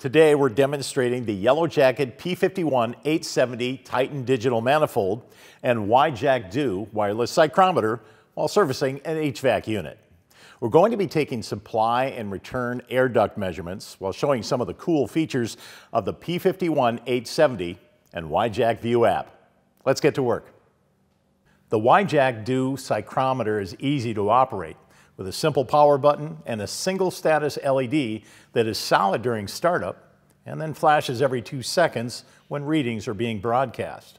Today we're demonstrating the Yellow Jacket P51 870 Titan Digital Manifold and Y-Jack Dew wireless psychrometer while servicing an HVAC unit. We're going to be taking supply and return air duct measurements while showing some of the cool features of the P51 870 and Y-Jack View app. Let's get to work. The Y-Jack Dew psychrometer is easy to operate with a simple power button and a single status LED that is solid during startup and then flashes every two seconds when readings are being broadcast.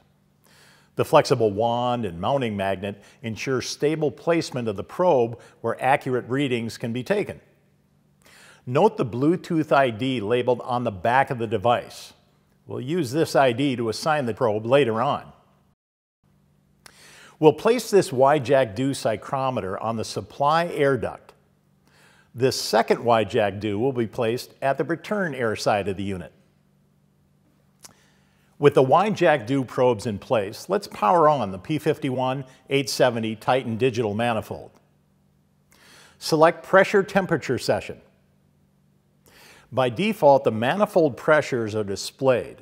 The flexible wand and mounting magnet ensure stable placement of the probe where accurate readings can be taken. Note the Bluetooth ID labeled on the back of the device. We'll use this ID to assign the probe later on. We'll place this Y-Jack Dew psychrometer on the supply air duct. This second Y-Jack Dew will be placed at the return air side of the unit. With the Y-Jack Dew probes in place, let's power on the P51 870 Titan digital manifold. Select pressure temperature session. By default, the manifold pressures are displayed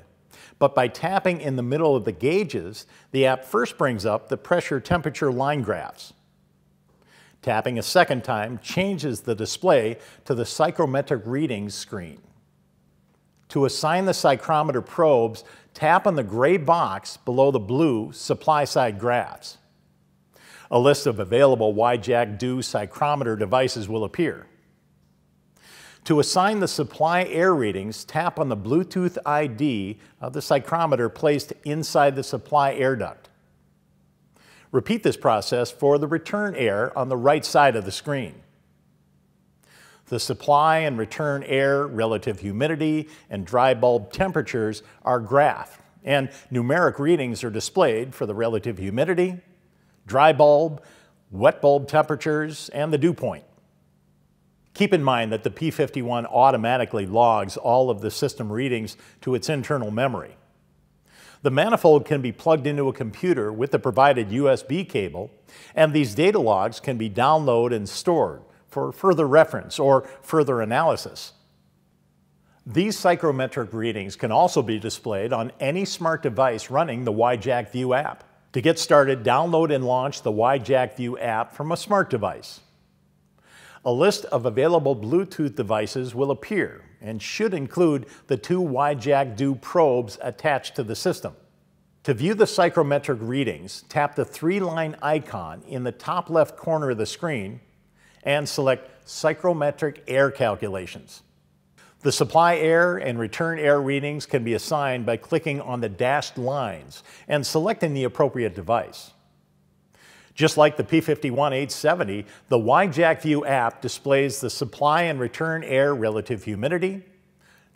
but by tapping in the middle of the gauges, the app first brings up the pressure temperature line graphs. Tapping a second time changes the display to the psychrometric readings screen. To assign the psychrometer probes, tap on the gray box below the blue supply side graphs. A list of available Y-Jack Dew psychrometer devices will appear. To assign the supply air readings, tap on the Bluetooth ID of the psychrometer placed inside the supply air duct. Repeat this process for the return air on the right side of the screen. The supply and return air, relative humidity, and dry bulb temperatures are graphed, and numeric readings are displayed for the relative humidity, dry bulb, wet bulb temperatures, and the dew point. Keep in mind that the P51 automatically logs all of the system readings to its internal memory. The manifold can be plugged into a computer with the provided USB cable, and these data logs can be downloaded and stored for further reference or further analysis. These psychrometric readings can also be displayed on any smart device running the Y-Jack View app. To get started, download and launch the Y-Jack View app from a smart device. A list of available Bluetooth devices will appear and should include the two Y-Jack Dew probes attached to the system. To view the psychrometric readings, tap the three-line icon in the top left corner of the screen and select Psychrometric Air Calculations. The supply air and return air readings can be assigned by clicking on the dashed lines and selecting the appropriate device. Just like the P51 870, the Y-Jack View app displays the supply and return air relative humidity,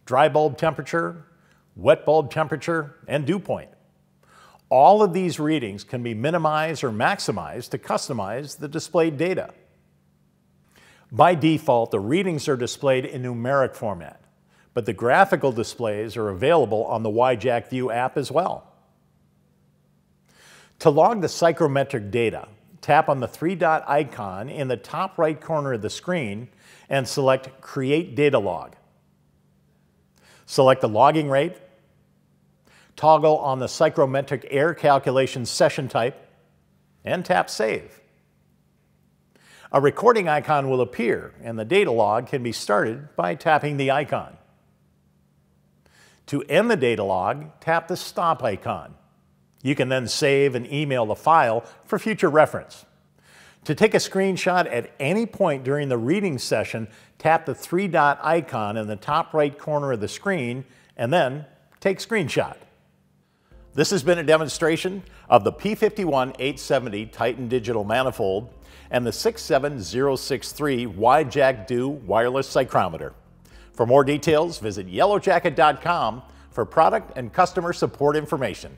dry bulb temperature, wet bulb temperature, and dew point. All of these readings can be minimized or maximized to customize the displayed data. By default, the readings are displayed in numeric format, but the graphical displays are available on the Y-Jack View app as well. To log the psychrometric data, tap on the three dot icon in the top right corner of the screen and select Create Data Log. Select the logging rate, toggle on the psychrometric air calculation session type, and tap Save. A recording icon will appear and the data log can be started by tapping the icon. To end the data log, tap the stop icon. You can then save and email the file for future reference. To take a screenshot at any point during the reading session, tap the three dot icon in the top right corner of the screen and then take screenshot. This has been a demonstration of the P51 870 Titan Digital Manifold and the 67063 Y-Jack Dew wireless psychrometer. For more details, visit yellowjacket.com for product and customer support information.